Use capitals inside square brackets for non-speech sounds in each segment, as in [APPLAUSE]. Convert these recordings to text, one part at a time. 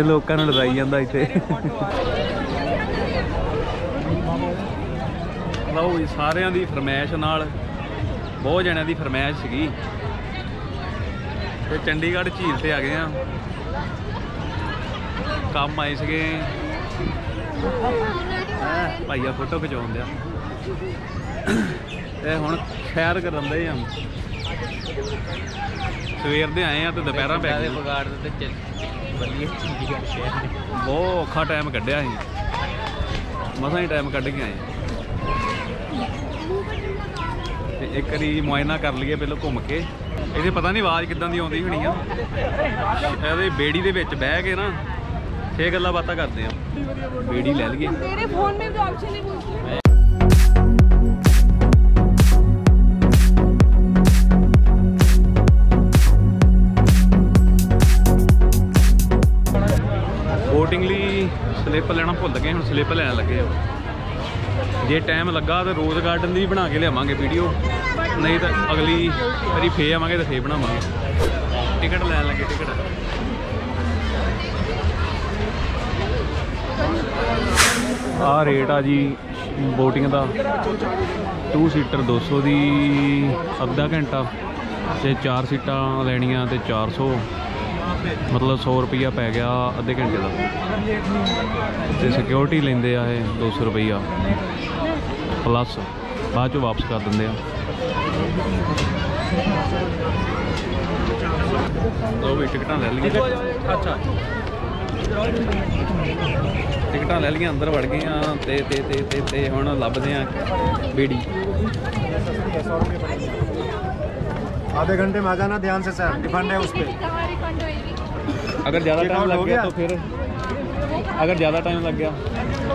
ਇਹ ਲੋਕਾਂ ਨਾਲ ਲੜਾਈ ਜਾਂਦਾ ਇੱਥੇ। ਲਓ ਜੀ ਸਾਰਿਆਂ ਦੀ ਫਰਮਾਇਸ਼ ਨਾਲ ਬਹੁਤ ਜਣਿਆਂ ਦੀ ਫਰਮਾਇਸ਼ ਸੀਗੀ। ਤੇ ਚੰਡੀਗੜ੍ਹ ਝੀਲ ਤੇ ਆ ਗਏ ਆ। ਕੰਮ ਆਏ ਸੀਗੇ। ਭਾਈਆ ਫੋਟੋ ਖਿਚਾਉਣ ਦਿਆ। ਤੇ ਹੁਣ ਖੈਰ ਕਰਨ ਦੇ ਆ। ਸਵੇਰ ਦੇ ਆਏ ਆ ਤੇ ਦੁਪਹਿਰਾਂ ਪੈ ਗਈਆਂ। ਬਗਾੜ ਦੇ ਤੇ ਬੱਲੀਏ ਬਹੁਤ ਔਖਾ ਟਾਈਮ ਕੱਢਿਆ ਸੀ ਮਸਾਂ ਹੀ ਟਾਈਮ ਕੱਢ ਕੇ ਆਏ। ਤੇ ਇੱਕ ਵਾਰੀ ਮੁਆਇਨਾ ਕਰ ਲਈਏ ਪਹਿਲਾਂ ਘੁੰਮ ਕੇ। ਇਹਦੇ ਪਤਾ ਨਹੀਂ ਆਵਾਜ਼ ਕਿੱਦਾਂ ਦੀ ਆਉਂਦੀ ਹੋਣੀ ਆ। ਇਹਦੇ ਬੇੜੀ ਦੇ ਵਿੱਚ ਬਹਿ ਕੇ ਨਾ ਛੇ ਗੱਲਾਂ ਬਾਤਾਂ ਕਰਦੇ ਆ। ਬੇੜੀ ਲੈ ਲਈਏ। ਤੇਰੇ ਫੋਨ ਮੇ ਵੀ ਆਪਸ਼ਨ ਨਹੀਂ ਪੁੱਛ ਸਲਿੱਪ ਲੈਣਾ ਹੁਣ ਸਲਿੱਪ ਲੈਣ ਲੱਗੇ ਆ। ਜੇ ਟਾਈਮ ਲੱਗਾ ਤਾਂ ਰੋਜ਼ ਗਾਰਡਨ ਦੀ ਬਣਾ ਕੇ ਲਿਆਵਾਂਗੇ ਵੀਡੀਓ ਨਹੀਂ ਤਾਂ ਅਗਲੀ ਵਾਰੀ ਫੇ ਆਵਾਂਗੇ ਤਾਂ ਫੇ ਬਣਾਵਾਂਗੇ। ਟਿਕਟ ਲੈਣ ਲੱਗੇ, ਟਿਕਟ। ਆ ਰੇਟ ਆ ਜੀ ਬੋਟਿੰਗ ਦਾ। 2 ਸੀਟਰ 200 ਦੀ, ਅੱਧਾ ਘੰਟਾ ਤੇ 4 ਸੀਟਾਂ ਲੈਣੀਆਂ ਤੇ 400 ਮਤਲਬ 100 ਰੁਪਈਆ ਪੈ ਗਿਆ ਅੱਧੇ ਘੰਟੇ ਦਾ ਤੇ ਸਿਕਿਉਰਿਟੀ ਲੈਂਦੇ ਆ ਇਹ 200 ਰੁਪਈਆ ਪਲੱਸ ਬਾਅਦ ਚੋਂ ਵਾਪਸ ਕਰ ਦਿੰਦੇ ਆ ਲਓ ਵੀ ਟਿਕਟਾਂ ਲੈ ਲਈਆਂ ਅੱਛਾ ਟਿਕਟਾਂ ਲੈ ਲਈਆਂ ਅੰਦਰ ਵੜ ਗਏ ਆ ਤੇ ਤੇ ਤੇ ਤੇ ਤੇ ਹੁਣ ਲੱਭਦੇ ਆ ਬੇੜੀ आधे घंटे में आ जाना ध्यान से सर रिफंड है उस पर कहाँ रिफंड होएगी अगर ज़्यादा Check टाइम out लग हो गया गया? तो फिर अगर ज़्यादा टाइम लग गया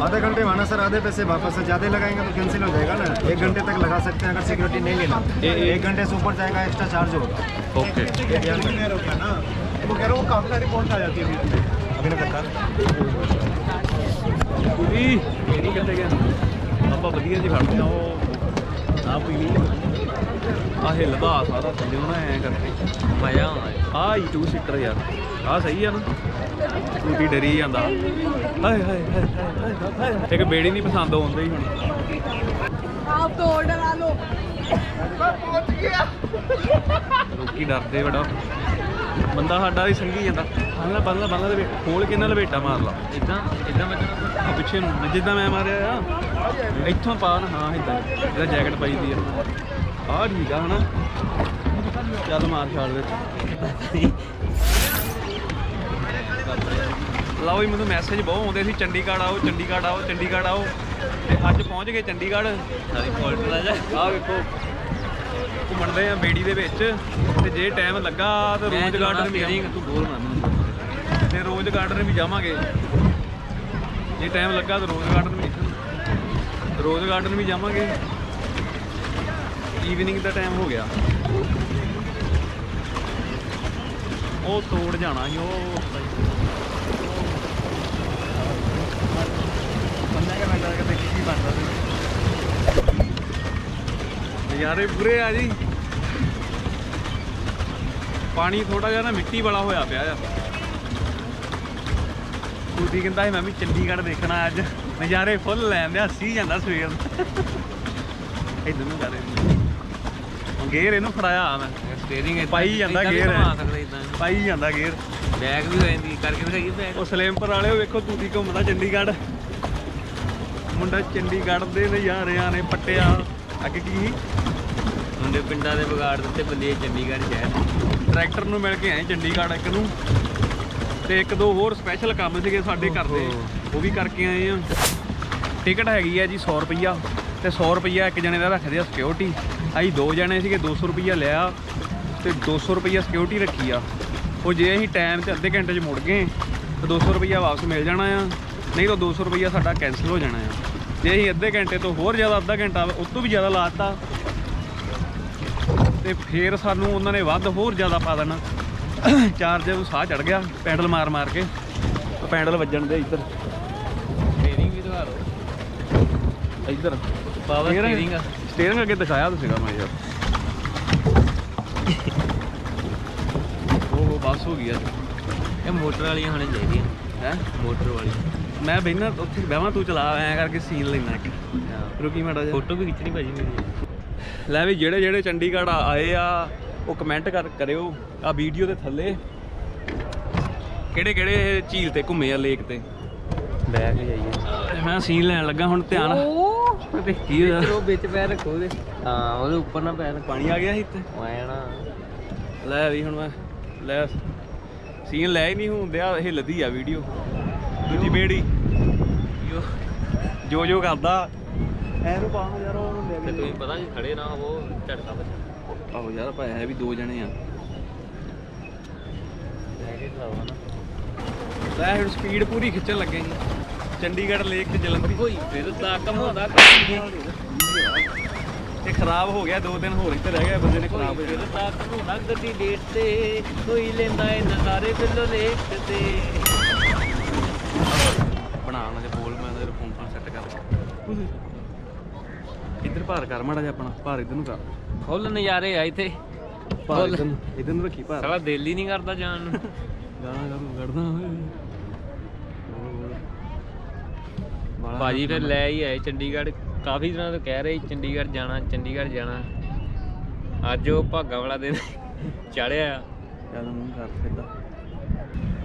आधे घंटे में आना सर आधे पैसे वापस से ज़्यादा लगाएंगे तो कैंसिल हो जाएगा ना एक घंटे तक लगा सकते हैं अगर सिक्योरिटी नहीं लेना ए- ए- एक घंटे से ऊपर जाएगा एक्स्ट्रा चार्ज होगा ओके ये ध्यान रखना ना वो कह रहा हूँ काफी सारी रिपोर्ट आ जाती है अभी ना करता ਕੁੜੀ ਕਿਹੜੀ ਕਿੱਥੇ ਗਿਆ ਆਪਾਂ ਵਧੀਆ ਜੀ ਫੜਦੇ ਆ ਉਹ ਆ ਪੀਲੀ ਆ ਹਿੱਲਦਾ ਸਾਰਾ ਥੱਲੇ ਹੋਣਾ ਐ ਕਰਕੇ ਮਜ਼ਾ ਆਉਂਦਾ ਆ ਹੀ 2 ਸੀਟਰ ਯਾਰ ਆ ਸਹੀ ਆ ਨਾ। ਟੂਟੀ ਡਰੀ ਜਾਂਦਾ। ਹਾਏ ਹਾਏ ਹਾਏ ਇੱਕ ਬੇੜੀ ਨਹੀਂ ਪਸੰਦ ਆਉਂਦੇ ਹੁਣ। ਆਪ ਤੋਂ ਆਰਡਰ ਆ ਲੋ ਮੈਂ ਪਹੁੰਚ ਗਿਆ। ਲੋਕੀ ਡਰਦੇ ਬੜਾ। ਬੰਦਾ ਸਾਡਾ ਹੀ ਸੰਗੀ ਜਾਂਦਾ। ਬੰਦਾ ਬੰਦਾ ਬੰਦਾ ਦੇ ਖੋਲ ਕੇ ਨਾ ਲਵੇਟਾ ਮਾਰ ਲਾ। ਇਦਾਂ ਇਦਾਂ ਮੈਂ ਪਿੱਛੇ ਨੂੰ ਜਿੱਦਾਂ ਮੈਂ ਮਾਰਿਆ ਆ। ਇੱਥੋਂ ਪਾ ਨਾ ਹਾਂ ਇਦਾਂ। ਇਹਦਾ ਜੈਕਟ ਪਾਈ ਦੀ ਆ। ਆ ਠੀਕ ਆ ਹਨਾ? ਚੱਲ ਮਾਰ ਛਾੜ ਵਿੱਚ। ਲਓ ਜੀ ਮੈਨੂੰ ਮੈਸੇਜ ਬਹੁਤ ਆਉਂਦੇ ਸੀ ਚੰਡੀਗੜ੍ਹ ਆਓ ਚੰਡੀਗੜ੍ਹ ਆਓ ਚੰਡੀਗੜ੍ਹ ਆਓ। ਤੇ ਅੱਜ ਪਹੁੰਚ ਗਏ ਚੰਡੀਗੜ੍ਹ। ਸਾਰੀ ਫੋਲਟ ਲਾ ਜਾ ਆਹ ਵੇਖੋ ਘੁੰਮਣਦੇ ਆ ਬੇੜੀ ਦੇ ਵਿੱਚ। ਤੇ ਜੇ ਟਾਈਮ ਲੱਗਾ ਤਾਂ ਰੋਜ਼ ਗਾਰਡਨ ਵੀ ਜਾਵਾਂਗੇ ਤੂੰ ਬੋਲ ਮੈਨੂੰ। ਤੇ ਰੋਜ਼ ਗਾਰਡਨ ਵੀ ਜਾਵਾਂਗੇ। ਜੇ ਟਾਈਮ ਲੱਗਾ ਤਾਂ ਰੋਜ਼ ਗਾਰਡਨ ਵੀ ਰੋਜ਼ ਗਾਰਡਨ ਵੀ ਜਾਵਾਂਗੇ। ਈਵਨਿੰਗ ਦਾ ਟਾਈਮ ਹੋ ਗਿਆ। ਉਹ ਤੋੜ ਜਾਣਾ ਸੀ ਉਹ ਬੰਦਾ ਕਿ ਮੈਂ ਜਾ ਕੇ ਦੇਖੀ ਕੀ ਬਣਦਾ ਸੀ ਨਜ਼ਾਰੇ ਪੂਰੇ ਆ ਜੀ। ਪਾਣੀ ਥੋੜਾ ਜਿਹਾ ਨਾ ਮਿੱਟੀ ਵਾਲਾ ਹੋਇਆ ਪਿਆ ਆ। ਕੁੜੀ ਕਹਿੰਦਾ ਸੀ ਮੈਂ ਵੀ ਚੰਡੀਗੜ੍ਹ ਦੇਖਣਾ ਅੱਜ। ਨਜ਼ਾਰੇ ਫੁੱਲ ਲੈਂਦੇ ਹੱਸੀ ਜਾਂਦਾ ਸਵੇਰ ਨੂੰ। ਇਧਰ ਨੂੰ ਕਰੇ ਗੇਰ ਇਹਨੂੰ ਫੜਾਇਆ ਮੈਂ। ਸਟੀਅਰਿੰਗ ਪਾਈ ਜਾਂਦਾ ਇਦਾਂ ਪਾਈ ਜਾਂਦਾ ਗੇਰ ਬੈਗ ਵੀ ਹੋ ਜਾਂਦੀ ਕਰਕੇ ਦਿਖਾਈਏ ਬੈਗ। ਉਹ ਸਲੇਮਪੁਰ ਵਾਲੇ ਵੇਖੋ ਤੂਤੀ ਘੁੰਮਦਾ ਚੰਡੀਗੜ੍ਹ। ਮੁੰਡਾ ਚੰਡੀਗੜ੍ਹ ਦੇ ਨਜ਼ਾਰਿਆਂ ਨੇ ਪੱਟਿਆ। ਅੱਗੇ ਕੀ? ਮੁੰਡੇ ਪਿੰਡਾਂ ਦੇ ਵਿਗਾੜ ਦਿੱਤੇ ਬੱਲੀਏ ਚੰਡੀਗੜ੍ਹ ਸ਼ਹਿਰ ਟਰੈਕਟਰ ਨੂੰ ਮਿਲ ਕੇ ਆਏ ਚੰਡੀਗੜ੍ਹ ਇੱਕ ਨੂੰ। ਤੇ ਇੱਕ ਦੋ ਹੋਰ ਸਪੈਸ਼ਲ ਕੰਮ ਸੀਗੇ ਸਾਡੇ ਘਰ ਦੇ। ਉਹ ਵੀ ਕਰਕੇ ਆਏ ਆ। ਟਿਕਟ ਹੈਗੀ ਆ ਜੀ 100 ਰੁਪਈਆ। ਤੇ 100 ਰੁਪਈਆ ਇੱਕ ਜਣੇ ਦਾ ਰੱਖਦੇ ਆ ਸਿਕਿਉਰਿਟੀ ਅਸੀਂ ਦੋ ਜਣੇ ਸੀਗੇ 200 ਰੁਪਈਆ ਲਿਆ। ਤੇ 200 ਰੁਪਈਆ ਸਿਕਿਉਰਿਟੀ ਰੱਖੀ ਆ। ਉਹ ਜੇ ਅਸੀਂ ਟਾਈਮ ਤੇ ਅੱਧੇ ਘੰਟੇ 'ਚ ਮੁੜ ਗਏ ਤਾਂ 200 ਰੁਪਈਆ ਵਾਪਸ ਮਿਲ ਜਾਣਾ ਆ। ਨਹੀਂ ਤਾਂ 200 ਰੁਪਈਆ ਸਾਡਾ ਕੈਨਸਲ ਹੋ ਜਾਣਾ ਆ। ਜੇ ਅਸੀਂ ਅੱਧੇ ਘੰਟੇ ਤੋਂ ਹੋਰ ਜ਼ਿਆਦਾ ਅੱਧਾ ਘੰਟਾ ਉਸ ਤੋਂ ਵੀ ਜ਼ਿਆਦਾ ਲਾਤਾ ਤੇ ਫੇਰ ਸਾਨੂੰ ਉਹਨਾਂ ਨੇ ਵੱਧ ਹੋਰ ਜ਼ਿਆਦਾ ਪਾ ਦੇਣਾ। ਚਾਰਜ ਨੂੰ ਸਾਹ ਚੜ ਗਿਆ ਪੈਡਲ ਮਾਰ ਮਾਰ ਕੇ ਪੈਡਲ ਵੱਜਣ ਦੇ ਇੱਧਰ। ਸਟੀਅਰਿੰਗ ਵੀ ਦਿਖਾ ਲਓ ਇੱਧਰ। ਪਾਵਰ ਆ। ਸਟੀਅਰਿੰਗ ਅੱਗੇ ਦਿਖਾਇਆ ਤਾਂ ਸੀਗਾ ਮੈਂ ਯਾਰ ਉਹ ਬਸ ਹੋ ਗਈ ਅੱਜ ਇਹ ਮੋਟਰ ਵਾਲੀਆਂ ਹੋਣੀ ਚਾਹੀਦੀਆਂ। ਹੈ? ਮੋਟਰ ਵਾਲੀ ਮੈਂ ਬੈਠਾ ਉੱਥੇ ਬਹਿਵਾਂ ਤੂੰ ਚਲਾ ਐਂ ਕਰਕੇ ਸੀਨ ਲੈਣਾ ਰੁਕੀ ਮਾੜਾ ਜਿਹਾ। ਫੋਟੋ ਵੀ ਖਿੱਚਣੀ ਭਾਜੀ ਮੇਰੀ। ਲੈ ਵੀ ਜਿਹੜੇ ਜਿਹੜੇ ਚੰਡੀਗੜ੍ਹ ਆ- ਆਏ ਆ ਉਹ ਕਮੈਂਟ ਕਰ ਕਰਿਓ। ਆ ਵੀਡੀਓ ਦੇ ਥੱਲੇ। ਕਿਹੜੇ ਕਿਹੜੇ ਇਹ ਝੀਲ ਤੇ ਘੁੰਮੇ ਆ ਲੇਕ ਤੇ? ਬੈਗ ਜਾਈਏ ਮੈਂ ਸੀਨ ਲੈਣ ਲੱਗਾ ਹੁਣ ਧਿਆਨ। ਤੇ ਕੀ ਹੋਇਆ? ਉਹ ਵਿੱਚ ਪੈਰ ਰੱਖੋ ਉਹਦੇ। ਹਾਂ ਉਹਦੇ ਉੱਪਰ ਨਾ ਪੈਰ ਪਾਣੀ ਆ ਗਿਆ ਸੀ ਇੱਥੇ? ਆਇਆ ਲੈ ਵੀ ਹੁਣ ਮੈਂ ਲੈ। ਸੀਨ ਲੈ ਹੀ ਨਹੀਂ ਹੁੰਦਿਆ ਇਹ ਲੱਦੀ ਆ ਵੀਡੀਓ ਦੂਜੀ ਬੇੜੀ ਜੋ ਜੋ ਜੋ ਕਰਦਾ। ਐ ਨੂੰ ਪਾ ਯਾਰ ਉਹ ਲੈ ਤੇ ਤੁਸੀਂ ਪਤਾ ਨਹੀਂ ਖੜੇ ਨਾ ਉਹ ਝਟਕਾ ਬੱਚਾ ਆਹੋ ਯਾਰ ਭਾਈ ਹੈ ਵੀ ਦੋ ਜਣੇ ਆ। ਲੈ ਹੁਣ ਸਪੀਡ ਪੂਰੀ ਖਿੱਚਣ ਲੱਗੇ ਜੀ ਚੰਡੀਗੜ੍ਹ ਲੇਕ ਤੇ ਜਲੰਧਰ ਕੋਈ ਫਿਰ ਤਾਂ ਕੰਮ ਹੁੰਦਾ। ਇਹ ਖਰਾਬ ਹੋ ਗਿਆ ਦੋ ਦਿਨ ਹੋਰ ਇੱਥੇ ਰਹਿ ਗਿਆ ਬੰਦੇ ਨੇ ਖਰਾਬ ਹੋ ਜਾਣਾ। ਤਾਂ ਕੰਮ ਹੁੰਦਾ ਗੱਡੀ ਡੇਟ ਤੇ। ਕੋਈ ਲੈਂਦਾ ਏ ਨਜ਼ਾਰੇ ਬਿੱਲੋ ਲੇਕ ਤੇ। ਬਣਾ ਉਹਨਾਂ ਦੇ ਬੋਲ ਮੈਂ ਉਹਦੇ ਫੋਨ ਫੋਨ ਸੈੱਟ ਕਰ ਇੱਧਰ ਭਾਰ ਕਰ ਮਾੜਾ ਜਿਹਾ ਆਪਣਾ ਭਾਰ ਇੱਧਰ ਨੂੰ ਕਰ। ਫੁੱਲ ਨਜ਼ਾਰੇ ਆ ਇੱਥੇ। ਭਾਰ। ਇੱਧਰ ਨੂੰ ਇੱਧਰ ਨੂੰ ਰੱਖੀ ਭਾਰ। ਸਾਲਾ ਦਿਲ ਹੀ ਨਹੀਂ ਕਰਦਾ ਜਾਣ ਨੂੰ। [LAUGHS] ਗਾਣਾ ਕਰੂ ਕੱਢਦਾ ਭਾਜੀ ਫਿਰ ਲੈ ਹੀ ਆਏ ਚੰਡੀਗੜ੍ਹ। ਕਾਫੀ ਦਿਨਾਂ ਤੋਂ ਕਹਿ ਰਹੇ ਸੀ ਚੰਡੀਗੜ੍ਹ ਜਾਣਾ ਚੰਡੀਗੜ੍ਹ ਜਾਣਾ। ਅੱਜ ਉਹ ਭਾਗਾ ਵਾਲਾ ਦਿਨ ਚੜਿਆ ਚੱਲ ਮੂੰਹ ਕਰ ਫਿਰਦਾ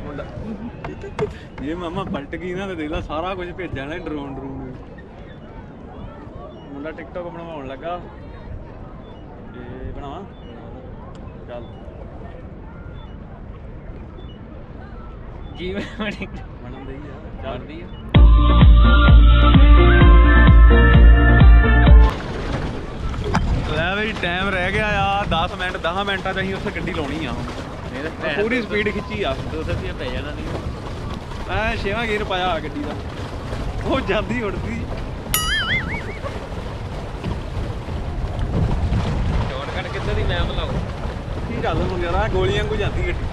ਮੁੰਡਾ ਇਹ ਮਾਮਾ ਪਲਟ ਗਈ ਨਾ ਤੇ ਦੇਖ ਲਾ ਸਾਰਾ ਕੁਝ ਭੇਜਿਆ ਨਾ ਡਰੋਨ ਡਰੋਨ ਮੁੰਡਾ ਟਿਕਟੋਕ ਬਣਵਾਉਣ ਲੱਗਾ। ਇਹ ਬਣਾਵਾ? ਚੱਲ। ਆ। ਕਰਦੀ ਆ। ਲੈ ਬਈ ਟਾਈਮ ਰਹਿ ਗਿਆ ਆ 10 ਮਿੰਟ 10 ਮਿੰਟਾਂ ਚ ਅਸੀਂ ਉੱਥੇ ਗੱਡੀ ਲਾਉਣੀ ਆ ਤਾਂ ਪੂਰੀ ਸਪੀਡ ਖਿੱਚੀ ਆ। 200 ਰੁਪਏ ਪੈ ਜਾਣਾ ਨਹੀਂ। ਐ ਛੇਵਾਂ ਗੇਅਰ ਪਾਇਆ ਗੱਡੀ ਦਾ। ਉਹ ਜਾਂਦੀ ਉੜਦੀ ਦੀ ਮੈਪ ਲਾਓ। ਕੀ ਗੱਲ ਹੋ ਯਾਰ? ਗੋਲੀਆਂ ਵਾਂਗੂ ਜਾਂਦੀ ਗੱਡੀ।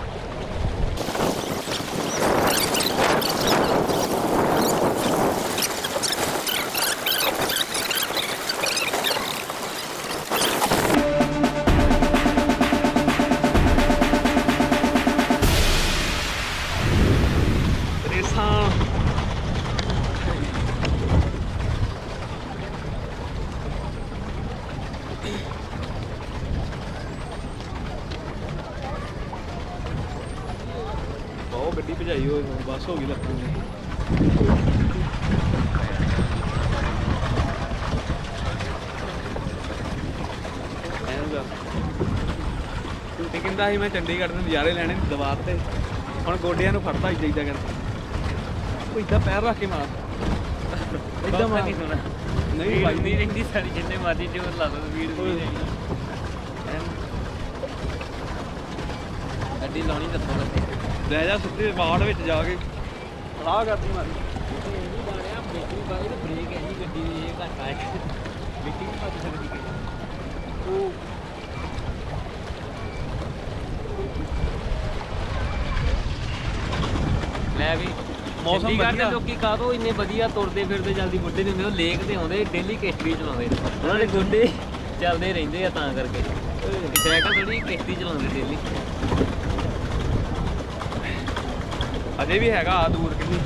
ਤੂੰ ਤੇ ਕਹਿੰਦਾ ਸੀ ਮੈਂ ਚੰਡੀਗੜ੍ਹ ਦੇ ਨਜ਼ਾਰੇ ਲੈਣੇ ਨੇ ਦਵਾਰ ਤੇ। ਹੁਣ ਗੋਡਿਆਂ ਨੂੰ ਫੜਦਾ ਇੱਦਾਂ ਇੱਦਾਂ ਕਰ ਉਹ ਇੱਦਾਂ ਪੈਰ ਰੱਖ ਕੇ ਮਾਰ। ਇੱਦਾਂ ਮਾਰ। ਨਹੀਂ ਸੁਣਾ ਨਹੀਂ ਭਾਈ। ਨਹੀਂ ਰਹਿੰਦੀ ਸਾਰੀ ਜਿੰਨੇ ਮਰਜ਼ੀ ਜੋਰ ਲਾ ਦੋ ਵੀਡ ਵੀ ਨਹੀਂ ਗੱਡੀ ਲਾਉਣੀ ਦੱਸੋ ਲੱਗੇ ਲੈ ਜਾ ਸਿੱਧੇ ਵਾਰਡ ਵਿੱਚ ਜਾ ਕੇ। ਸਲਾਹ ਕਰਦੀ ਮਾਰੀ ਇਹ ਬਾੜਿਆ ਬੈਟਰੀ ਬਾਈ ਤੇ ਬ੍ਰੇਕ ਹੈ ਜੀ ਗੱਡੀ ਦੀ ਇਹ ਘੱਟ ਹੈ ਮਿੱਟੀ ਨਹੀਂ ਭੱਜ ਸਕਦੀ ਉਹ ਲੈ ਵੀ। ਮੌਸਮ ਵਧੀਆ। ਲੋਕੀ ਕਾਹਤੋਂ ਇੰਨੇ ਵਧੀਆ ਤੁਰਦੇ ਫਿਰਦੇ ਜਲਦੀ ਬੁੱਢੇ ਨਹੀਂ ਹੁੰਦੇ ਉਹ ਲੇਕ ਤੇ ਆਉਂਦੇ ਡੇਲੀ ਕਿਸ਼ਤੀ ਚਲਾਉਂਦੇ ਨੇ। ਉਹਨਾਂ ਦੇ ਗੋਡੇ ਚੱਲਦੇ ਰਹਿੰਦੇ ਆ ਤਾਂ ਕਰਕੇ। ਸਾਈਕਲ ਥੋੜੀ ਕਿਸ਼ਤੀ ਚਲਾਉਂਦੇ ਡੇਲੀ ਅਜੇ ਵੀ ਹੈਗਾ ਆ ਦੂਰ ਕਿੰਨੀ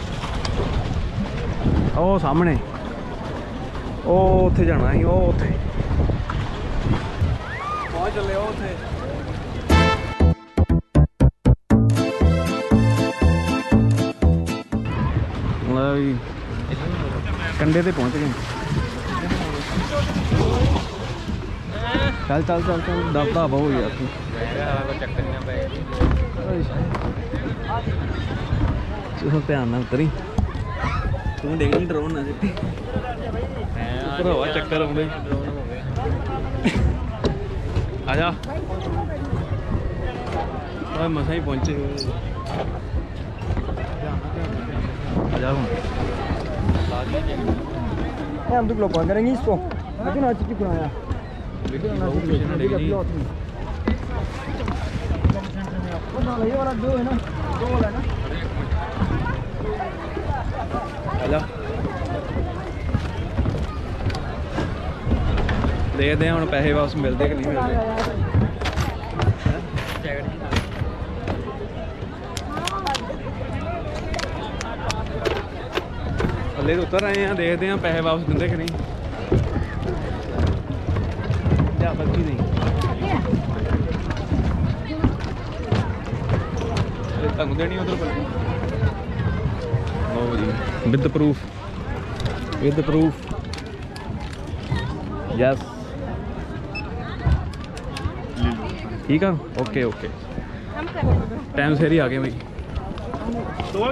ਉਹ ਸਾਹਮਣੇ। ਉਹ ਉੱਥੇ ਜਾਣਾ ਸੀ ਉਹ ਉੱਥੇ। ਪਹੁੰਚ ਚੱਲੇ ਉਹ ਉੱਥੇ। ਲੈ ਕੰਡੇ ਤੇ ਪਹੁੰਚ ਗਏ। ਚੱਲ ਚੱਲ ਚੱਲ ਚੱਲ। ਦਬਦਾ ਬਹੁ ਗਿਆ ਤੂੰ ਮੈਂ ਧਿਆਨ ਨਾਲ ਉਤਰੀ। ਤੂੰ ਡੇਗ ਨਹੀਂ, ਡਰੋਨ ਨਾ ਸਿੱਟੀ। ਉੱਪਰ ਚੱਕਰ ਆਉਂਦੇ। ਡਰੋਨ ਆ ਜਾ। ਓਏ, ਮਸਾਂ ਹੀ ਪਹੁੰਚੇ। ਹੋਏ Em tu keluar gara ngiso. Tapi nak cuci kuna ya. Bikin nak cuci kuna dek ni. Oh, dah lagi orang dua na. Dua lah na. Hello. ਦੇਖਦੇ ਹਾਂ ਹੁਣ ਪੈਸੇ ਵਾਪਸ ਮਿਲਦੇ ਕਿ ਨਹੀਂ ਮਿਲਦੇ ਥੱਲੇ ਤੋਂ ਉਤਰ ਆਏ ਆ ਦੇਖਦੇ ਆ ਪੈਸੇ ਵਾਪਸ ਦਿੰਦੇ ਕਿ ਨਹੀਂ। ਜਾ ਬੱਕੀ ਨਹੀਂ। ਇਹ ਤੁਹਾਨੂੰ ਦੇਣੀ ਉਧਰ ਪਰ ਲਓ ਜੀ with proof with proof yes ਠੀਕ ਆ? ਓਕੇ ਓਕੇ ਟਾਈਮ ਸਿਰ ਹੀ ਆ ਗਏ ਬਈ। ਦੋ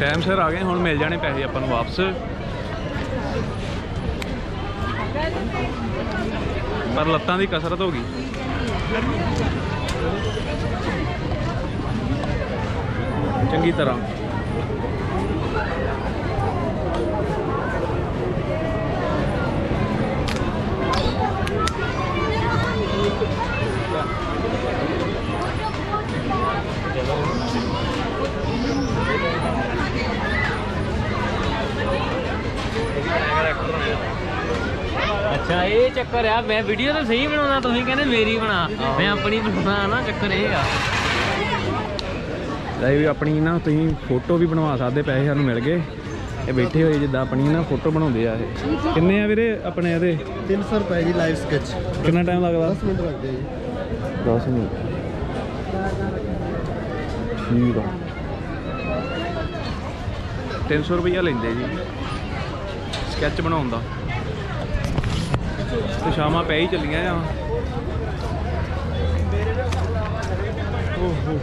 ਟਾਈਮ ਸਿਰ ਆ ਗਏ, ਹੁਣ ਮਿਲ ਜਾਣੇ ਪੈਸੇ ਆਪਾਂ ਨੂੰ ਵਾਪਸ। ਪਰ ਲੱਤਾਂ ਦੀ ਕਸਰਤ ਹੋ ਗਈ। ਚੰਗੀ ਤਰ੍ਹਾਂ। ਅੱਛਾ ਇਹ ਚੱਕਰ ਆ ਮੈਂ ਵੀਡੀਓ ਤਾਂ ਸਹੀ ਬਣਾਉਣਾ ਤੁਸੀਂ ਕਹਿੰਦੇ ਮੇਰੀ ਬਣਾ। ਮੈਂ ਆਪਣੀ ਬਣਾਉਣਾ ਨਾ ਚੱਕਰ ਇਹ ਆ। ਲੈ ਵੀ ਆਪਣੀ ਨਾ ਤੁਸੀਂ ਫੋਟੋ ਵੀ ਬਣਵਾ ਸਕਦੇ ਪੈਸੇ ਸਾਨੂੰ ਮਿਲ ਗਏ। ਇਹ ਬੈਠੇ ਹੋਏ ਜਿੱਦਾਂ ਆਪਣੀ ਨਾ ਫੋਟੋ ਬਣਾਉਂਦੇ ਆ ਇਹ। ਕਿੰਨੇ ਆ ਵੀਰੇ ਆਪਣੇ ਇਹਦੇ? 300 ਰੁਪਏ ਦੀ ਲਾਈਵ ਸਕੈਚ ਕਿੰਨਾ ਟਾਈਮ ਲੱਗਦਾ? 10 ਮਿੰਟ ਲੱਗਦੇ ਜੀ। 10 ਮਿੰਟ ਠੀਕ ਆ 300 ਰੁਪਈਆ ਲੈਂਦੇ ਜੀ। ਸਕੈਚ ਬਣਾਉਣ ਦਾ ਤੇ ਸ਼ਾਮਾਂ ਪੈ ਹੀ ਚੱਲੀਆਂ ਆ। ਓਹੋ।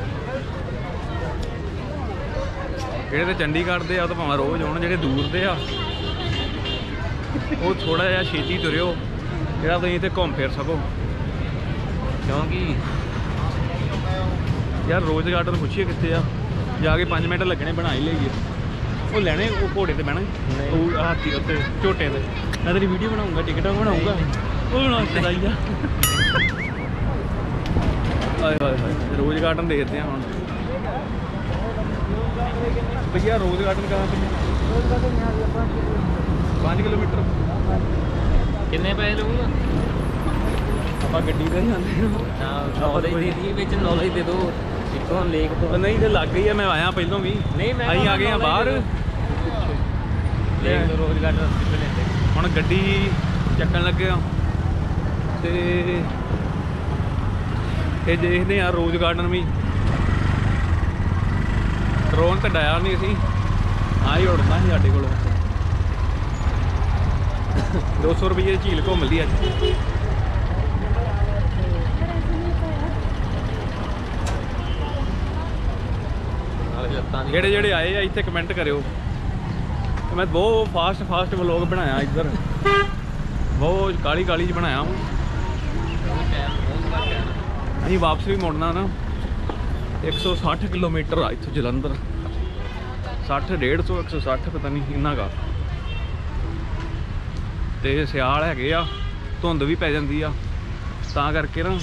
ਜਿਹੜੇ ਤੇ ਚੰਡੀਗੜ੍ਹ ਦੇ ਆ, ਉਹ ਤਾਂ ਭਾਵੇਂ ਰੋਜ਼ ਆਉਣ, ਜਿਹੜੇ ਦੂਰ ਦੇ ਆ। ਉਹ ਥੋੜਾ ਜਿਹਾ ਛੇਤੀ ਤੁਰਿਓ। ਜਿਹੜਾ ਤੁਸੀਂ ਇੱਥੇ ਘੁੰਮ ਫਿਰ ਸਕੋ। ਕਿਉਂਕਿ ਯਾਰ ਰੋਜ਼ ਗਾਰਡਨ ਪੁੱਛੀਏ ਕਿੱਥੇ ਆ। ਜਾ ਕੇ 5 ਮਿੰਟ ਲੱਗਣੇ ਬਣਾ ਹੀ ਲਈਏ। ਉਹ ਲੈਣੇ ਉਹ ਘੋੜੇ ਤੇ ਬਹਿਣਾ? ਉਹ ਹਾਥੀ ਉੱਤੇ ਝੋਟੇ ਤੇ। ਮੈਂ ਤੇਰੀ ਵੀਡੀਓ ਬਣਾਉਂਗਾ ਟਿਕਟਾਂ ਬਣਾਉਂਗਾ। ਉਹ ਬਣਾ ਚਲਾਈ ਆ ਆਏ ਹਾਏ ਹਾਏ ਰੋਜ਼ ਗਾਰਡਨ ਦੇਖਦੇ ਆ ਹੁਣ। ਭਈਆ ਰੋਜ਼ ਗਾਰਡਨ ਕਹਾਂ ਤੇ? 5 ਕਿਲੋਮੀਟਰ। ਕਿੰਨੇ ਪੈਸੇ ਲਊਗਾ? ਆਪਾਂ ਗੱਡੀ ਤੇ ਜਾਂਦੇ ਹਾਂ। ਨੌਲੇਜ ਦੇ ਦੀ ਵਿੱਚ ਨੌਲੇਜ ਦੇ ਦਿਓ। ਇੱਥੋਂ ਲੇਕ ਤੋਂ। ਨਹੀਂ ਤੇ ਲੱਗ ਗਈ ਆ ਮੈਂ ਆਇਆ ਪਹਿਲਾਂ ਵੀ। ਨਹੀਂ ਮੈਂ ਅਸੀਂ ਆ ਗਏ ਆ ਬਾਹਰ। ਲੇਕ ਤੋਂ ਰੋਜ਼ ਗਾਰਡਨ ਰਸਤੇ ਲੈਂਦੇ। ਹੁਣ ਗੱਡੀ ਚੱਕਣ ਲੱਗੇ ਆ। ਤੇ ਇਹ ਦੇਖਦੇ ਆ ਰੋਜ਼ ਗਾਰਡਨ ਵੀ। ਡਰੋਨ ਤੇ ਡਾਇਆ ਨਹੀਂ ਅਸੀਂ। ਆ ਹੀ ਉੜਨਾ ਸੀ ਸਾਡੇ ਕੋਲ। 200 ਰੁਪਏ ਦੀ ਝੀਲ ਘੁੰਮਦੀ ਅੱਜ ਨਾਲੇ ਲੱਤਾਂ ਦੀ। ਜਿਹੜੇ ਜਿਹੜੇ ਆਏ ਆ, ਇੱਥੇ ਕਮੈਂਟ ਕਰਿਓ। ਮੈਂ ਬਹੁਤ ਫਾਸਟ ਫਾਸਟ ਵਲੌਗ ਬਣਾਇਆ ਇੱਧਰ। ਬਹੁਤ ਕਾਲੀ ਕਾਲੀ ਚ ਬਣਾਇਆ। ਵਾਂ। ਅਸੀਂ ਵਾਪਸ ਵੀ ਮੁੜਨਾ ਨਾ। 160 ਕਿਲੋਮੀਟਰ ਆ ਇੱਥੋਂ ਜਲੰਧਰ। 60 150 160 ਪਤਾ ਨਹੀਂ ਇੰਨਾ ਗਾ। ਤੇ ਸਿਆਲ ਹੈਗੇ ਆ, ਧੁੰਦ ਵੀ ਪੈ ਜਾਂਦੀ ਆ। ਤਾਂ ਕਰਕੇ ਨਾ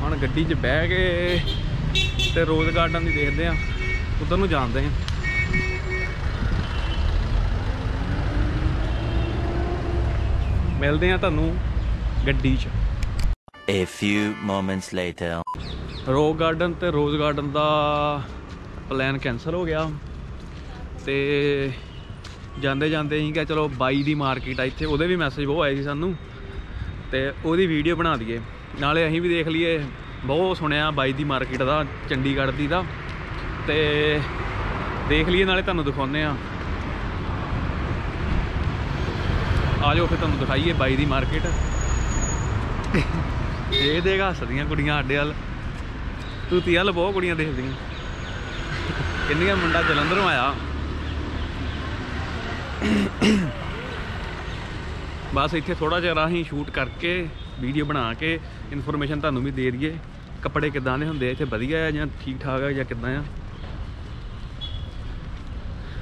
ਹੁਣ ਗੱਡੀ 'ਚ ਬਹਿ ਕੇ ਤੇ ਰੋਜ਼ ਗਾਰਡਨ ਦੀ ਦੇਖਦੇ ਆ ਉਧਰ ਨੂੰ ਜਾਂਦੇ ਆ। ਮਿਲਦੇ ਆ ਤੁਹਾਨੂੰ ਗੱਡੀ 'ਚ। A few moments later. Rock Garden ਤੇ ਰੋਜ਼ ਗਾਰਡਨ ਦਾ ਪਲਾਨ ਕੈਨਸਲ ਹੋ ਗਿਆ। ਤੇ ਜਾਂਦੇ ਜਾਂਦੇ ਅਸੀਂ ਕਿਹਾ ਚਲੋ ਬਾਈ ਦੀ ਮਾਰਕੀਟ ਆ ਇੱਥੇ ਉਹਦੇ ਵੀ ਮੈਸੇਜ ਬਹੁਤ ਆਏ ਸੀ ਸਾਨੂੰ। ਤੇ ਉਹਦੀ ਵੀਡੀਓ ਬਣਾ ਦਈਏ। ਨਾਲੇ ਅਸੀਂ ਵੀ ਦੇਖ ਲਈਏ ਬਹੁਤ ਸੁਣਿਆ ਬਾਈ ਦੀ ਮਾਰਕੀਟ ਦਾ, ਚੰਡੀਗੜ੍ਹ ਦੀ ਦਾ। ਤੇ ਦੇਖ ਲਈਏ, ਨਾਲੇ ਤੁਹਾਨੂੰ ਦਿਖਾਉਂਦੇ ਆ ਆ ਜਾਓ, ਫਿਰ ਤੁਹਾਨੂੰ ਦਿਖਾਈਏ ਬਾਈ ਦੀ ਮਾਰਕੀਟ ਇਹ ਦੇਗਾ ਹੱਸਦੀਆਂ ਕੁੜੀਆਂ ਸਾਡੇ ਵੱਲ। ਤੂੰ ਤੀਆਂ ਬਹੁਤ ਕੁੜੀਆਂ ਦੇਖਦੀਆਂ। ਕਿੰਨੀਆਂ ਮੁੰਡਾ ਜਲੰਧਰੋਂ ਆਇਆ। ਬਸ ਇੱਥੇ ਥੋੜਾ ਜਿਹਾ ਅਸੀਂ ਸ਼ੂਟ ਕਰਕੇ ਵੀਡੀਓ ਬਣਾ ਕੇ ਇਨਫੋਰਮੇਸ਼ਨ ਤੁਹਾਨੂੰ ਵੀ ਦੇ ਦਈਏ। ਕੱਪੜੇ ਕਿੱਦਾਂ ਦੇ ਹੁੰਦੇ ਆ? ਇੱਥੇ ਵਧੀਆ ਆ ਜਾਂ ਠੀਕ ਠਾਕ ਆ ਜਾਂ ਕਿੱਦਾਂ ਆ?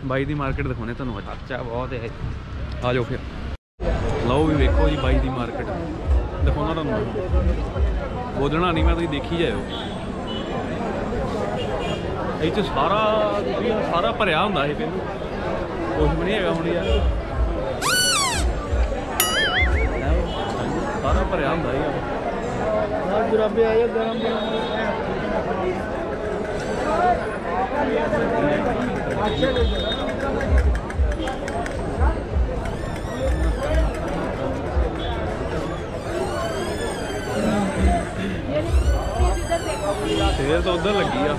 ਬਾਈ ਦੀ ਮਾਰਕੀਟ ਦਿਖਾਉਣੇ ਤੁਹਾਨੂੰ ਅੱਜ। ਖਰਚਾ ਬਹੁਤ ਹੈ। ਆ ਜਾਓ ਫਿਰ। ਲਓ ਵੀ ਵੇਖੋ ਜੀ ਬਾਈ ਦੀ ਮਾਰਕੀਟ। ਦਿਖਾਉਣਾ ਤੁਹਾਨੂੰ ਬੋਲਣਾ ਨਹੀਂ ਮੈਂ ਤੁਸੀਂ ਦੇਖੀ ਜਾਇਓ। ਇਹ ਚ ਸਾਰਾ ਸਾਰਾ ਭਰਿਆ ਹੁੰਦਾ ਸੀ ਪਹਿਲਾਂ ਕੁਝ ਵੀ ਨਹੀਂ ਹੈਗਾ ਹੁਣ ਯਾਰ। ਸਾਰਾ ਭਰਿਆ ਹੁੰਦਾ ਹਾਂ ਜੁਰਾਬੇ ਆਏ ਗਰਮ ਤਾਂ ਉਧਰ ਲੱਗੀ ਆ।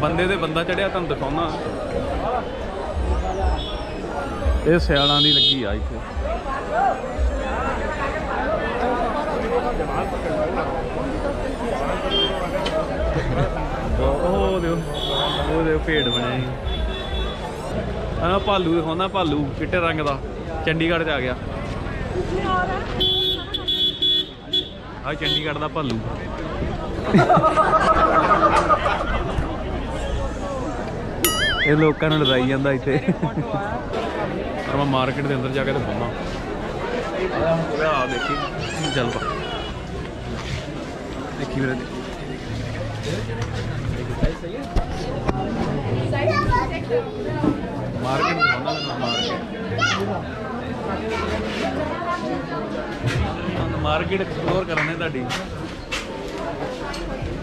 ਬੰਦੇ ਤੇ ਬੰਦਾ ਚੜਿਆ, ਤੁਹਾਨੂੰ ਦਿਖਾਉਣਾ। ਇਹ ਸਿਆਲਾਂ ਦੀ ਲੱਗੀ ਆ ਇੱਥੇ। ਉਹ ਦਿਓ ਉਹ ਦਿਓ ਭੇਡ ਬਣਿਆ ਸੀ। ਆ ਭਾਲੂ ਦਿਖਾਉਂਦਾ ਭਾਲੂ, ਚਿੱਟੇ ਰੰਗ ਦਾ। ਚੰਡੀਗੜ੍ਹ ਚ ਆ ਗਿਆ। ਆ ਚੰਡੀਗੜ੍ਹ ਦਾ ਭਾਲੂ। ਇਹ ਲੋਕਾਂ ਨੂੰ ਲੜਾਈ ਜਾਂਦਾ ਇੱਥੇ। ਪਰ ਮੈਂ ਮਾਰਕੀਟ ਦੇ ਅੰਦਰ ਜਾ ਕੇ ਦਿਖਾਉਣਾ ਆ ਦੇਖੀ, ਚੱਲ ਪਾ ਦੇਖੀ ਵੀਰੇ ਮਾਰਕੀਟ ਮਾਰਕੀਟ। ਐਕਸਪਲੋਰ ਕਰਨੇ ਤੁਹਾਡੀ।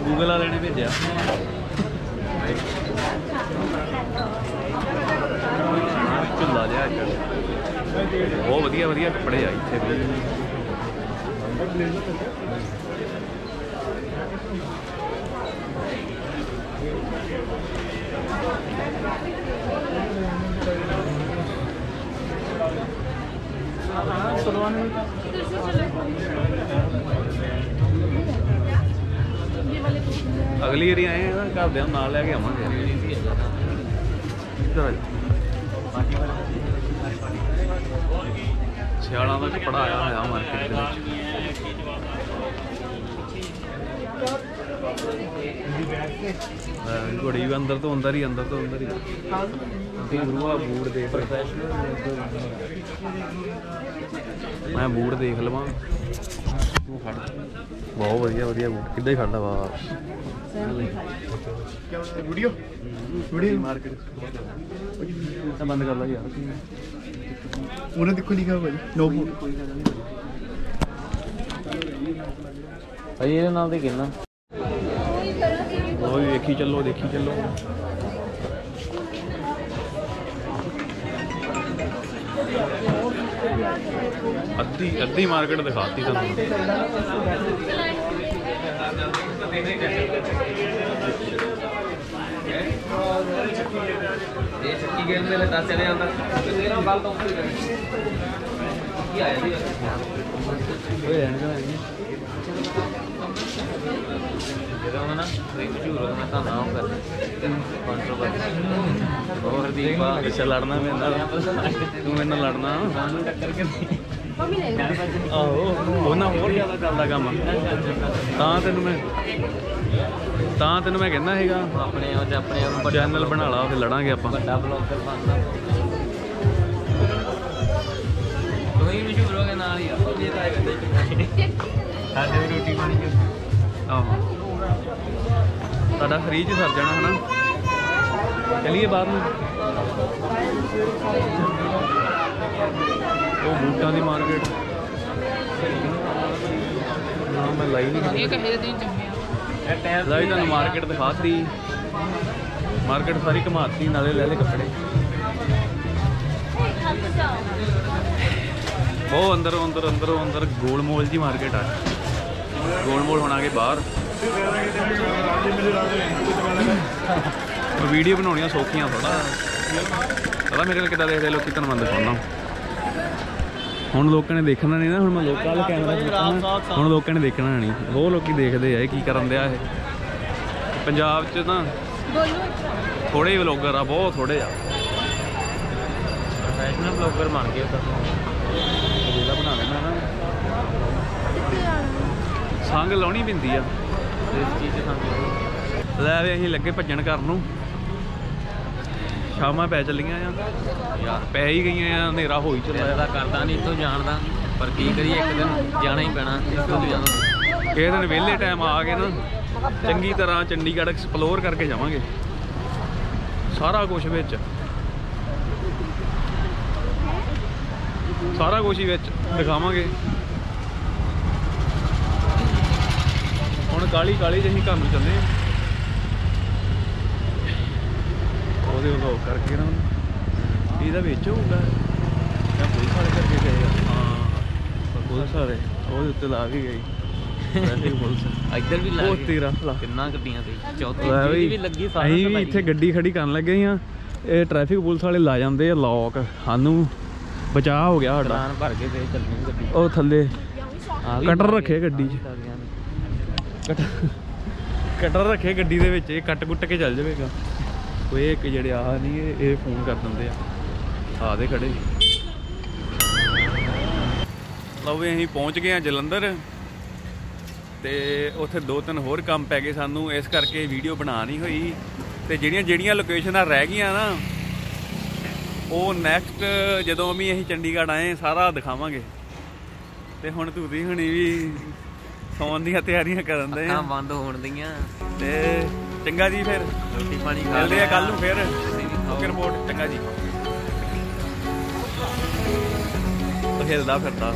ਗੂਗਲ ਵਾਲੇ ਨੇ ਭੇਜਿਆ। ਝੁੱਲਾ ਜਿਹਾ ਇੱਕ ਬਹੁਤ ਵਧੀਆ ਵਧੀਆ ਕੱਪੜੇ ਆ ਇੱਥੇ ਵੀ। ਅਗਲੀ ਵਾਰੀ ਆਏ ਆ ਨਾ ਘਰਦਿਆਂ ਨੂੰ ਨਾਲ ਲੈ ਕੇ ਆਵਾਂਗੇ। ਇੱਧਰ। ਸਿਆਲਾਂ ਦਾ ਕੱਪੜਾ ਆਇਆ ਹੋਇਆ ਮਾਰਕੀਟ ਦੇ ਵਿੱਚ। ਘੋੜੀ ਵੀ ਅੰਦਰ ਤੋਂ ਅੰਦਰ ਹੀ ਅੰਦਰ ਤੋਂ ਅੰਦਰ ਹੀ। ਤੇ ਗੁਰੂਆ ਬੂਟ ਦੇ। ਮੈਂ ਬੂਟ ਦੇਖ ਲਵਾਂ। ਤੂੰ ਖੜ ਬਹੁਤ ਵਧੀਆ ਵਧੀਆ ਬੂਟ। ਕਿੱਦਾਂ ਹੀ ਖੜਦਾ ਵਾ। ਵੀਡੀਓ? ਵੀਡੀਓ। ਮਾਰਕੀਟ ਤਾਂ ਬੰਦ ਕਰ ਲਾ ਯਾਰ। ਉਹਨਾਂ ਦੇਖੋ ਲਿਖਿਆ ਹੋਇਆ ਨੋ ਬੂਟ। ਕੋਈ ਗੱਲ ਨਹੀਂ ਭਾਈ ਇਹਦੇ ਨਾਲ ਤੇ ਕਿੰਨਾ? ਉਹ ਵੇਖੀ ਚੱਲੋ ਦੇਖੀ ਚੱਲੋ। Yeah. ਅੱਧੀ ਅੱਧੀ ਮਾਰਕੀਟ ਦਿਖਾਤੀ ਤੁਹਾਨੂੰ। ਇਹ ਚੱਕੀ ਗੇਮ ਦੇ ਲਈ ਦੱਸ ਚਲੇ ਜਾਂਦਾ। ਤੇਰਾ ਗੱਲ ਤਾਂ ਉੱਪਰ ਕੀ ਆਇਆ ਜੀ? ਓਏ ਰਹਿਣ ਦੇ ਜਿਹੜਾ ਉਹਨਾਂ ਨਾ ਕੋਈ ਮਸ਼ਹੂਰ ਹੋ ਮੈਂ ਤਾਂ ਨਾਮ ਕਰ ਕੰਟਰੋਵਰਸੀ ਹੋਰ ਦੀਪਾ ਅੱਛਾ ਲੜਨਾ ਮੇਰੇ ਨਾਲ ਤੂੰ ਮੇਰੇ ਨਾਲ ਲੜਨਾ। ਸਾਨੂੰ ਟੱਕਰ ਕੇ ਨਹੀਂ ਆਹੋ ਉਹਨਾਂ ਹੋਰ ਜ਼ਿਆਦਾ ਚੱਲਦਾ ਕੰਮ। ਤਾਂ ਤੈਨੂੰ ਮੈਂ ਤਾਂ ਤੈਨੂੰ ਮੈਂ ਕਹਿੰਦਾ ਸੀਗਾ ਆਪਣੇ ਉਹ ਚ ਆਪਣੇ ਆਪ ਨੂੰ ਵੱਡਾ ਚੈਨਲ ਬਣਾ ਲਾ ਫਿਰ ਲੜਾਂਗੇ ਆਪਾਂ। ਵੱਡਾ ਬਲੌਗਰ ਬਣਨਾ। ਤੂੰ ਹੀ ਮਸ਼ਹੂਰ ਹੋ ਗਏ ਨਾਲ ਹੀ ਆਪਾਂ ਵੀ ਇਹ ਤਾਂ ਕਰਦੇ ਸਾਡੇ ਵੀ ਰੋਟੀ ਪਾਣੀ ਆਹੋ। ਤੁਹਾਡਾ ਫ੍ਰੀ ਚ ਸਰ ਜਾਣਾ ਹਨਾ। ਚਲੀਏ ਬਾਹਰ ਨੂੰ। ਉਹ ਬੂਟਾਂ ਦੀ ਮਾਰਕੀਟ। ਨਾ ਮੈਂ ਲਾਈ ਨਹੀਂ ਇਹ ਕਹੇ ਦੇ ਦਿਨ ਜੰਮਿਆ ਇਹ ਟਾਈਮ ਲਾਈ ਤੁਹਾਨੂੰ ਮਾਰਕੀਟ ਦਿਖਾਤੀ। ਮਾਰਕੀਟ ਸਾਰੀ ਘਮਾਤੀ ਨਾਲੇ ਲੈ ਲੈ ਕੱਪੜੇ। ਉਹ ਅੰਦਰ ਅੰਦਰ ਅੰਦਰ ਅੰਦਰ ਗੋਲ ਮੋਲ ਦੀ ਮਾਰਕੀਟ ਆ। ਗੋਲ ਮੋਲ ਹੋਣਾ ਬਾਹਰ। ਵੀਡੀਓ ਬਣਾਉਣੀਆਂ ਸੌਖੀਆਂ ਥੋੜਾ ਪਤਾ ਮੇਰੇ ਨਾਲ ਕਿੱਦਾਂ ਦੇਖਦੇ ਲੋਕੀ ਤੁਹਾਨੂੰ ਮੈਂ ਦਿਖਾਉਣਾ ਹੁਣ ਲੋਕਾਂ ਨੇ ਦੇਖਣਾ ਨਹੀਂ ਨਾ, ਹੁਣ ਮੈਂ ਲੋਕਾਂ ਵਾਲਾ ਕੈਮਰਾ ਚਲਾਉਣਾ ਹੁਣ ਲੋਕਾਂ ਨੇ ਦੇਖਣਾ ਨਹੀਂ। ਉਹ ਲੋਕੀ ਦੇਖਦੇ ਆ ਇਹ ਕੀ ਕਰਨ ਦਿਆ ਇਹ। ਪੰਜਾਬ 'ਚ ਤਾਂ ਥੋੜੇ ਵਲੋਗਰ ਆ, ਬਹੁਤ ਥੋੜੇ ਆ। ਪ੍ਰੋਫੈਸ਼ਨਲ ਬਲੌਗਰ ਬਣ ਗਏ ਤਾਂ ਜਿਹੜਾ ਬਣਾ ਲੈਣਾ ਨਾ ਸੰਗ ਲਾਉਣੀ ਪੈਂਦੀ ਆ। ਇਸ ਚੀਜ਼ ਤੇ ਸਾਨੂੰ ਲੈ ਵੀ ਅਸੀਂ ਲੱਗੇ ਭੱਜਣ ਕਰਨ ਨੂੰ। ਸ਼ਾਮਾਂ ਪੈ ਚੱਲੀਆਂ ਆ। ਯਾਰ ਪੈ ਹੀ ਗਈਆਂ ਆ ਹਨੇਰਾ ਹੋ ਹੀ ਚੱਲਿਆ। ਦਾ ਕਰਦਾ ਨਹੀਂ ਇੱਥੋਂ ਜਾਣ ਦਾ ਪਰ ਕੀ ਕਰੀਏ ਇੱਕ ਦਿਨ ਜਾਣਾ ਹੀ ਪੈਣਾ ਇੱਥੋਂ ਤੋਂ ਜਾਣਾ। ਕਿਸੇ ਦਿਨ ਵਿਹਲੇ ਟਾਈਮ ਆ ਕੇ ਨਾ। ਚੰਗੀ ਤਰ੍ਹਾਂ ਚੰਡੀਗੜ੍ਹ ਐਕਸਪਲੋਰ ਕਰਕੇ ਜਾਵਾਂਗੇ। ਸਾਰਾ ਕੁਝ ਵਿੱਚ। ਸਾਰਾ ਕੁਝ ਹੀ ਵਿੱਚ ਦਿਖਾਵਾਂਗੇ। ਹੁਣ ਕਾਲੀ ਕਾਲੀ ਜਿਹੀ ਕੰਮ ਨੂੰ ਚੱਲੇ ਉਹਦੇ ਉਹ ਕਰਕੇ ਨਾ ਇਹਦਾ ਵਿੱਚ ਹੋਊਗਾ। ਜਾਂ ਪੁਲਿਸ ਵਾਲੇ ਕਰਕੇ ਗਏ ਹਾਂ। ਪੁਲਿਸ ਵਾਲੇ ਉਹਦੇ ਉੱਤੇ ਲਾ ਕੇ ਗਈ ਇੱਥੇ ਗੱਡੀ ਖੜੀ ਕਰਨ ਲੱਗੇ ਆ। ਇਹ ਟ੍ਰੈਫਿਕ ਪੁਲਿਸ ਵਾਲੇ ਲਾ ਜਾਂਦੇ ਆ ਲੋਕ ਸਾਨੂੰ ਬਚਾ ਹੋ ਗਿਆ ਸਾਡਾ। ਉਹ ਥੱਲੇ ਕਟਰ ਰੱਖੇ ਗੱਡੀ 'ਚ। ਆਹ ਵੀ ਕਟਰ ਰੱਖੇ ਗੱਡੀ ਦੇ ਵਿੱਚ, ਇਹ ਕੱਟ ਕੁੱਟ ਕੇ ਚੱਲ ਜਾਵੇਗਾ ਕੋਈ ਇੱਕ ਜਿਹੜੇ ਆ ਨਹੀਂ, ਇਹ ਇਹ ਫੋਨ ਕਰ ਦਿੰਦੇ ਆ। ਆ ਦੇ ਖੜੇ। ਲਓ ਵੀ ਅਸੀਂ ਪਹੁੰਚ ਗਏ ਆ ਜਲੰਧਰ। ਤੇ ਉੱਥੇ ਦੋ ਤਿੰਨ ਹੋਰ ਕੰਮ ਪੈ ਗਏ ਸਾਨੂੰ, ਇਸ ਕਰਕੇ ਵੀਡੀਓ ਬਣਾ ਨਹੀਂ ਹੋਈ। ਤੇ ਜਿਹੜੀਆਂ ਜਿਹੜੀਆਂ ਲੋਕੇਸ਼ਨਾਂ ਰਹਿ ਗਈਆਂ ਨਾ, ਉਹ ਨੈਕਸਟ ਜਦੋਂ ਵੀ ਅਸੀਂ ਚੰਡੀਗੜ੍ਹ ਆਏ, ਸਾਰਾ ਦਿਖਾਵਾਂਗੇ। ਤੇ ਹੁਣ ਤੁਸੀਂ ਹੁਣੀ ਵੀ ਸੌਣ ਦੀਆਂ ਤਿਆਰੀਆਂ ਕਰਨ ਦੇ ਆ। ਬੰਦ ਹੋਣ ਦੀਆਂ। ਤੇ ਚੰਗਾ ਜੀ ਫਿਰ। ਰੋਟੀ ਪਾਣੀ ਖਾ ਲਿਆ। ਕੱਲ ਨੂੰ ਫਿਰ। ਓਕੇ ਰਿਪੋਰਟ ਚੰਗਾ ਜੀ। ਉਹ ਹਿਲਦਾ ਫਿਰਦਾ।